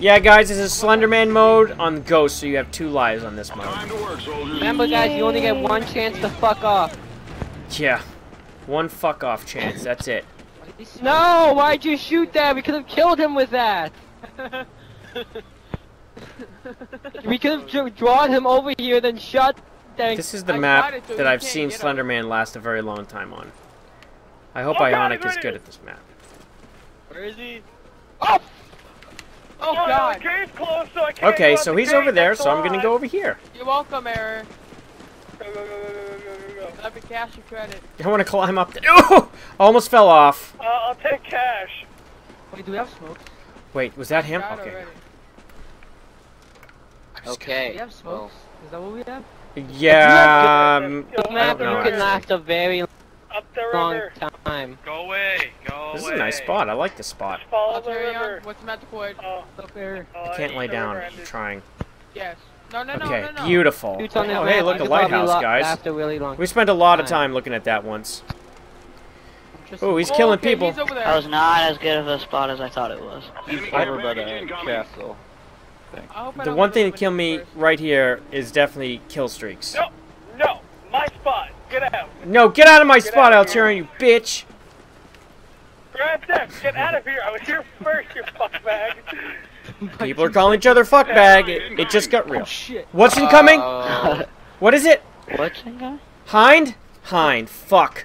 Yeah, guys, this is Slenderman mode on Ghost, so you have two lives on this mode. Work. Remember, guys, you only get one chance to fuck off. Yeah. One fuck off chance, that's it. No, why'd you shoot that? We could have killed him with that. we could have drawn him over here, then shot. Then This is the I map it, so that I've seen get him. Slenderman last a very long time on. I hope Oh, Ionic he's is good at this map. Where is he? Oh! Oh Oh, God. the gate's closed, so I can't Okay, so the he's gate, over there, that's so I'm gonna go over here. You're welcome, Eric. Go, go, go, go, go, go, go, go. Let me cash your credit. I want to climb up. The oh! Almost fell off. Uh, I'll take cash. Wait, do we have smokes? Wait, was that him? Got it Okay. Do Okay. we have smokes? Is that what we have? Yeah. um, The I map don't know, you can actually. last a very Up the long time. Go away. Go This is a nice spot. I like this spot. Just follow Oh, the Alterion, river. what's the magic word? Oh, Up there. oh, I can't ain't lay the down. river I'm ended. trying. Yes. No, no, no, Okay, no, no. beautiful. Shoots on this Oh, map, hey, I look, a could probably lighthouse, la- guys. Last a really long We spent a lot of Time. time looking at that once. Just- Oh, he's Oh, killing okay, people. He's over there. That was not as good of a spot as I thought it was. Enemy I- care Over by the package incoming. castle. I hope I The don't one get thing to eliminated kill me first. right here is definitely kill streaks. No, no, my spot. Get out. No, get out of my Get spot, out of here. Alterion, you bitch! Grab them. Get out of here. I was here first, you fuckbag. People are calling each other fuckbag. It, it just got real. Oh shit. What's incoming? Oh. What is it? What's that guy? Hind? Hind. Fuck.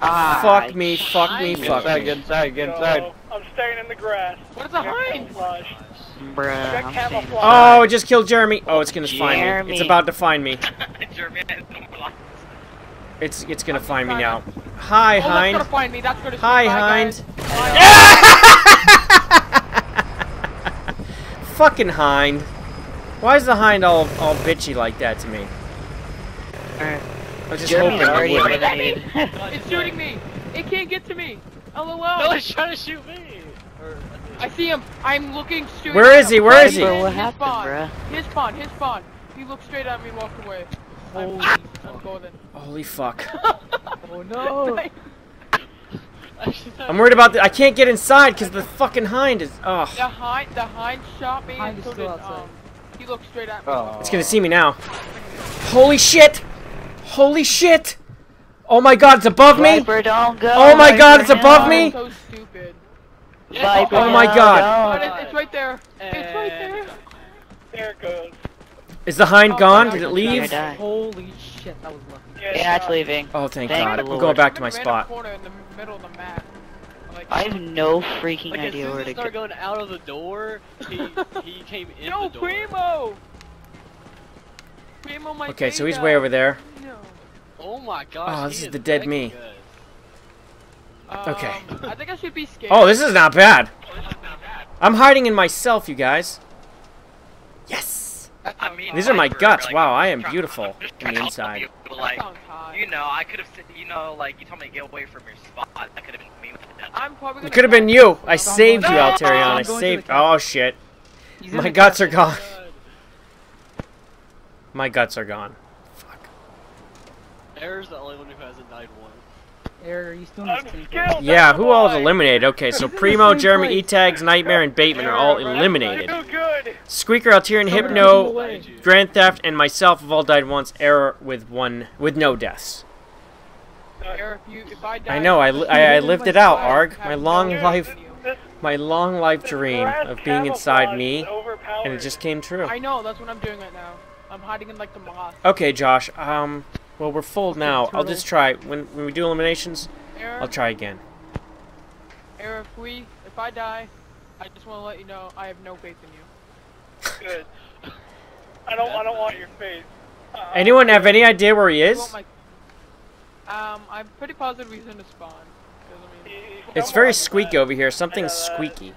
Ah, Fuck me, fuck me, Hind. fuck Get inside, me. get inside, get inside. So, I'm staying in the grass. What is a hind? Camouflage. Bruh, Got I'm seeing camouflage. Oh, it just killed Jeremy. Oh, it's gonna find me. It's about to find me. Jeremy has no block. It's it's gonna find me now. Hi, Oh, that's Hind. gonna find me. That's gonna. Hi, Hind. guys. Fucking Hind. Why is the Hind all all bitchy like that to me? Alright. I was just Jeremy's hoping already it would. eliminated. It's shooting me. It can't get to me. LOL. No, he's trying to shoot me. Uh, I see him. I'm looking straight. Where at is him. he? Where is he? Bro, what His happened, spawn. His spawn. His spawn. He looked straight at me and walked away. I'm, Holy I'm golden. Holy fuck. Oh no. I'm worried about the. I can't get inside because the fucking Hind is. Oh, The hind, the hind shot me, Hind and so did um. He looked straight at me. Oh. it's gonna see me now. Holy shit! Holy shit! Oh my god, it's above me! Viper, don't go. Oh my God, it's Viper, above no. me! So stupid. Viper, Oh my no, God. But it's right there. It's right there. There it goes. Is the Hind Oh, gone? Did it leave? Holy shit, that was lucky. Yeah, it's leaving. Oh, thank Thank god. the I'm going back to my I'm in a spot. in the middle of the map. Like, I have no freaking like idea where as to I started go. going out of the door, he he came in no, the door. Primo. Primo, my Okay, so he's data. way over there. No. Oh my God. Oh, this is the dead me. good. Okay. Um, I think I should be scared. Oh, this is not bad. I'm hiding in myself, you guys. Yes! I mean, These are my guts. like, Wow, I am beautiful I'm just in trying the inside. you, Like, you know, I could have, you know, like you told me to get away from your spot. That could have been me. I'm probably It could have been you. I saved you, No! Alterion. I I'm going to the saved. castle. Oh, shit. My guts are gone. My guts are gone. Fuck. Error's the only one who hasn't died once. Eric, are you still in I'm this team? skilled. Yeah, who all is eliminated? Okay, so He's in the Primo, Jeremy, place. E-Tags, Nightmare, and Bateman are all eliminated. good. Squeaker, Alterion, Someone Hypno, took. Grand Theft, and myself have all died once. Error with one, with no deaths. Eric, you, I die, I know. I, I, I lived it out, Arg. My long life, my long life dream of being inside me, and it just came true. I know. That's what I'm doing right now. I'm hiding in like the moss. Okay, Josh. Um, well, we're full now. I'll just try. When when we do eliminations, Eric, I'll try again. Eric, if we, if I die, I just want to let you know I have no faith in you. Good. I don't. I don't want your faith. Uh, Anyone have any idea where he is? my- Um, I'm pretty positive he's in the spawn. I mean, It's very squeaky over here. Something's squeaky.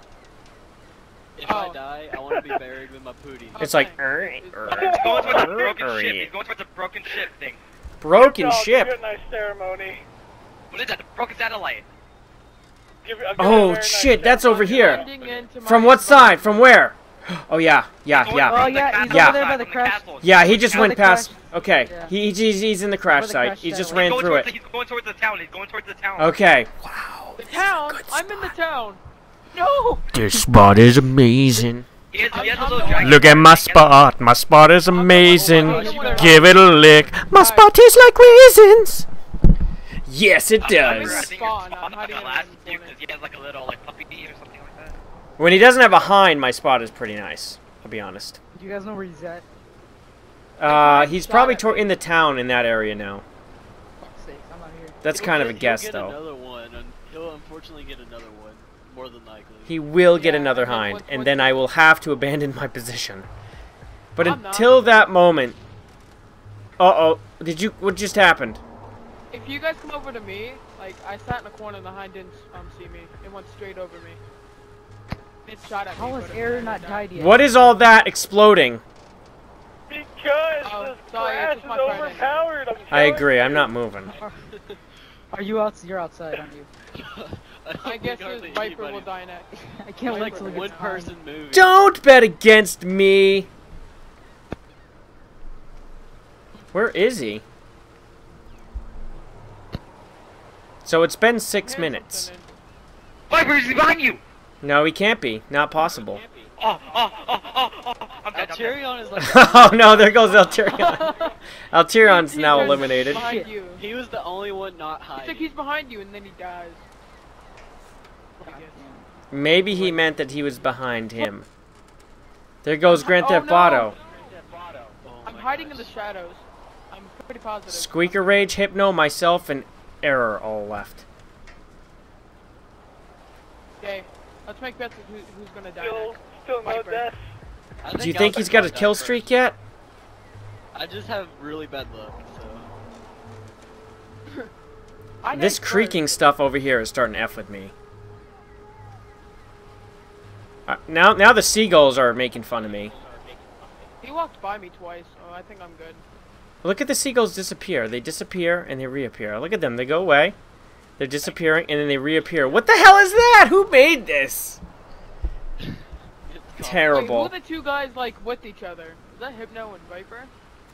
If Oh. I die, I want to be buried with my pootie. It's like Okay. He's going towards the broken ship. He's going towards the broken ship thing. Broken Oh, ship. Give it a nice ceremony. What is that? The broken satellite. Give give Oh very nice shit, that's over here. Blending into my From what spawn. side? From where? Oh yeah, yeah, yeah. Oh, towards yeah, he's castle over there by the crash. castle. Yeah, he just went past. Okay, Yeah. he, he's, he's in the crash the site. crash He just site. ran going through towards it. The, he's going towards the town. He's going towards the town. Okay. The town. I'm in the town. No! This spot is amazing. He has, he has a little dragon. Look at my spot. My spot is amazing. Give it a lick. My spot tastes like raisins. Yes, it I remember, I does. think your Spawn, spawn I'm hiding kinda in lasts the you corner. 'cause he has like a little like puppy or something like that. When he doesn't have a hind, my spot is pretty nice. I'll be honest. Do you guys know where he's at? Uh, he's probably tor- in the town in that area now. Fuck's sakes, I'm not here. That's kind of a guess, though. Another one, he'll unfortunately get another one, more than likely. He will get Yeah, another hind, what- and then I will have to abandon my position. But I'm not. until that moment, uh oh, did you? What just happened? If you guys come over to me, like, I sat in a corner and the hind didn't um, see me. It went straight over me. It shot at me. How has but Air not died. died yet? What is all that exploding? Because Because Oh, this sorry, grass is overpowered. I'm I agree. you. I'm not moving. Are you out? You're outside, aren't you? I, guess think this Viper will die next. I can't wait Like till it one person moving. Don't bet against me. Where is he? So it's been six minutes. Viper is behind you! No, he can't be. Not possible. Oh, oh, oh, oh, oh, I'm dead, I'm is like. oh no, there goes Alterion. in. Alterion's now eliminated. You. he was the only one not It's like he's behind you and then he dies. I guess. Maybe he meant that he was behind him. There goes Grand Oh, Theft no. Auto. Oh I'm hiding in the shadows. I'm pretty positive. Squeaker Rage, Hypno, myself, and Error all left. Okay, let's make bets of who, who's gonna die Still, next. still no death. Do you think he's got a kill streak yet? I just have really bad luck, so. This creaking stuff over here is starting to f with me. Uh, now, now the seagulls are making fun of me. He walked by me twice, so I think I'm good. Look at the seagulls disappear. They disappear and they reappear. Look at them. They go away. They're disappearing and then they reappear. What the hell is that? Who made this? It's gone. Wait, who Terrible. are the two guys like with each other? Is that Hypno and Viper?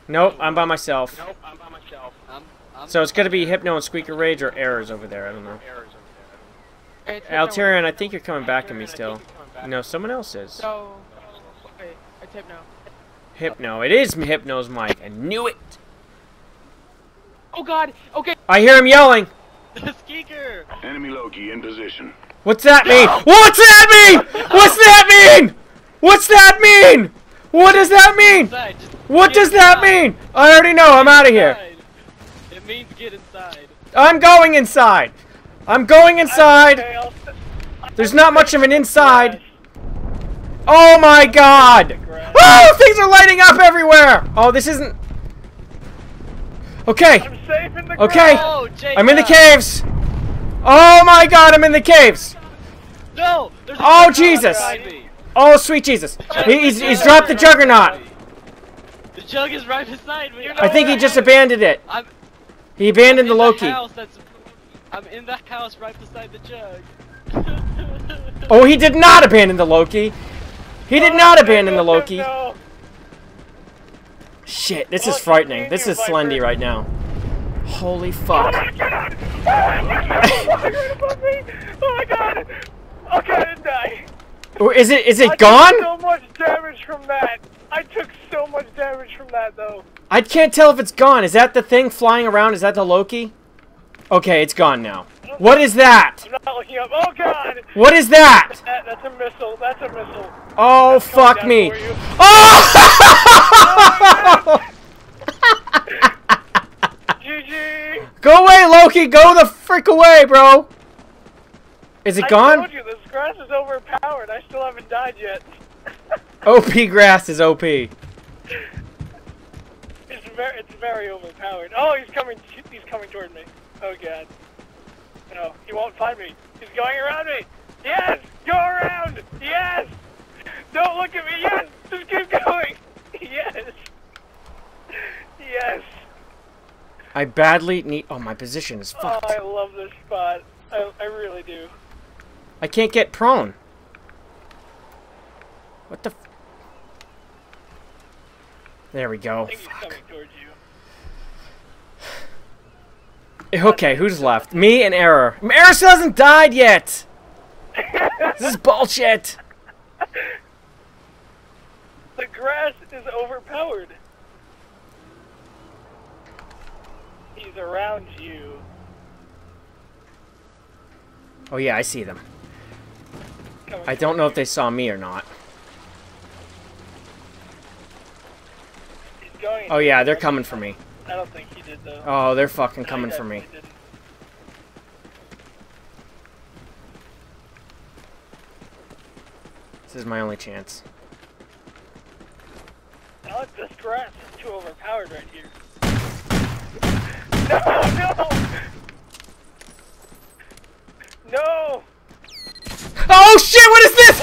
Nope, I'm by myself. Nope, I'm by myself. I'm, I'm So it's gonna be Hypno and Squeaker Rage or Errors over there. I don't know. Errors over Okay, it's Hypno and- Alterion, I think you're coming back to me there. still. No, someone else is. So, wait, it's Hypno. Hypno. It is Hypno's mic. I knew it. Oh God. Okay. I hear him yelling. the Squeaker! Enemy Loki in position. What's that mean? What's that mean? What's that mean? What's that mean? What does that mean? What does that mean? I already know. I'm out of here. It means get inside. I'm going inside. I'm going inside. There's not much of an inside. Oh my god. Oh, things are lighting up everywhere. Oh, this isn't. Okay. I'm safe in the Okay. Oh, I'm in the caves. Oh my god, I'm in the caves. No! A Oh, Jesus. Oh, sweet Jesus. He- He's, he's dropped the juggernaut. The jug is right beside me. I think he just abandoned it. I'm He abandoned the Loki. house. I'm in the house right beside the jug. Oh, he did not abandon the Loki. He did not oh, abandon the Loki. Shit, this is Oh, frightening. This is Slendy right now. Holy fuck. Oh my god! Okay, I didn't die. Is it is I it took gone? so much damage from that. I took so much damage from that though. I can't tell if it's gone. Is that the thing flying around? Is that the Loki? Okay, it's gone now. What is that? I'm not looking up. Oh god! What is that? That, that's a missile. That's a missile. Oh Coming fuck me. Oh! GG! Go away, Loki. Go the frick away, bro. Is it I gone? told you, this grass is overpowered. I still haven't died yet. OP grass is OP. It's very, it's very overpowered. Oh, he's coming. He's coming toward me. Oh god. No, he won't find me. He's going around me. Yes, go around. Yes. Don't look at me. Yes, just keep going. Yes. Yes. I badly need. Oh, my position is oh, fucked. Oh. I love this spot. I, I really do. I can't get prone. What the? F there we go. Fuck. coming towards you. Okay, who's left? Me and Error. Error still hasn't died yet. This is bullshit. The grass is overpowered. He's around you. Oh yeah, I see them. Coming I don't know if they saw me or not. He's going. Oh yeah, they're coming for me. I don't think he did though. Oh, they're fucking coming for me. This is my only chance. Alex, this grass is too overpowered right here. No, no! No! Oh shit! What is this?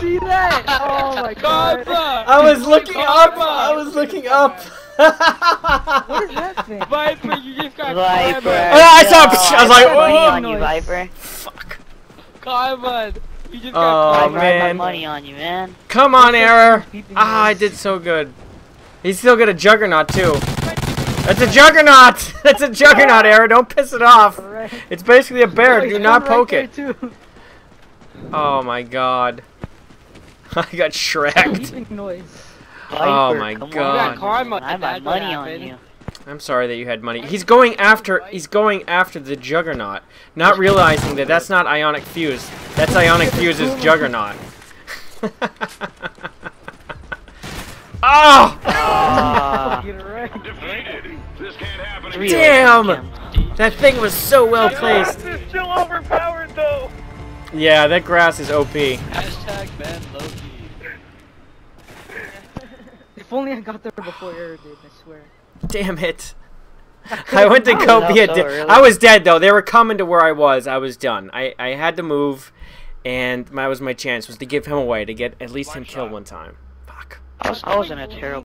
See that? Oh my god. I was looking up. I was looking up. What is that thing? Viper, you just got Viper. Ah, I saw- no, I was like, got money "Oh." on you, Viper. Fuck. Carmen. You just Oh, got Viper, I got money on you, man. Come on, error. beeping Ah, I did so good. He's still got a juggernaut too. That's a juggernaut. That's a juggernaut, error. Don't piss it off. Right. It's basically a bear. Oh, Do not coming poke right it. too. Oh my god. I got shreked. Beeping noise. Viper, Oh my come God. on. Karma, I have my money on you. I'm sorry that you had money. He's going after. He's going after the juggernaut, not realizing that that's not ionic fuse. That's ionic fuse's juggernaut. oh! Ah, Get it right. Defeated. This can't happen three Damn! That thing was so well placed. Grass is still overpowered though! Yeah, that grass is OP. Hashtag ban Loki. If only I got there before Error did, I swear. Damn it. I went to I go be a out di- so early. I was dead though. They were coming to where I was. I was done. I, I had to move, and that was my chance was to give him away to get at least him killed one time. Fuck. I was, I was in a terrible